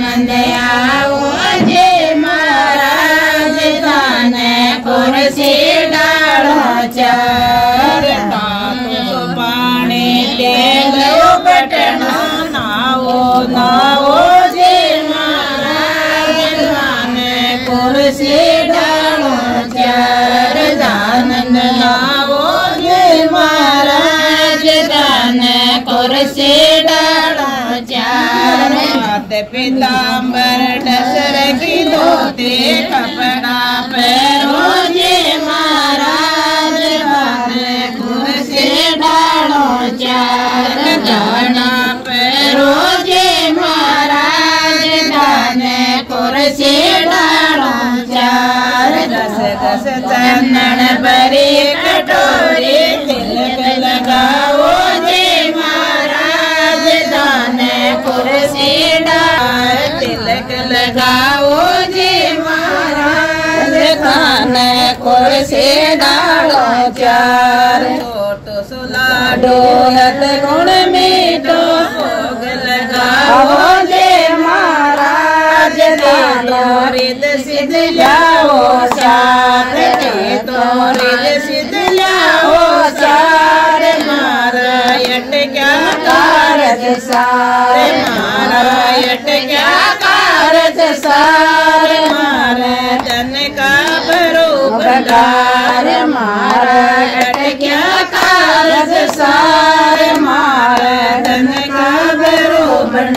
नंदयाओ जे महाराज ताने कुर्सी डाढ़ो चार ताक पाने तेल पटना नाओ नाओ जे महाराज ताने कुर्सी चार दानंद नाओ जे महाराज ताने कुर्सी डाढ़ो चार मात पीताम्बर टसर की धोती, कपड़ा पैरो जे महाराज बाने कुर्सी डालो चार गाना पैरो जे महाराज दाने कुर्सी डालो चार दस दस चंदन बरी तिलक लगाओ जी महाराज। खाने कुर्सी डालो चार सुलाडो लत गुण मीठो भोग लगाओ जी महाराज दानो रिद सिद्ध लाओ चार तो रिद सिद्ध कारज सारे मारायट क्या कारज सारे मारे धन का बरोबर मारायट क्या कारज सारे मारे धन का बरोबर